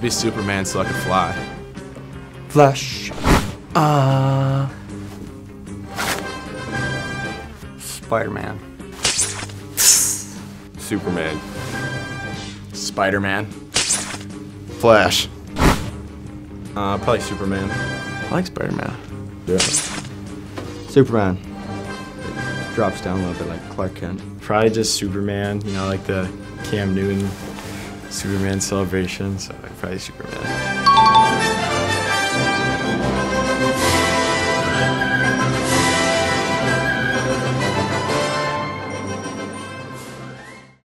Be Superman so I could fly. Flash. Uh. Spider-Man. Superman. Spider-Man. Flash. Uh, probably Superman. I like Spider-Man. Yeah. Superman. It drops down a little bit like Clark Kent. Probably just Superman, you know, like the Cam Newton Superman celebration, so I'm probably Superman.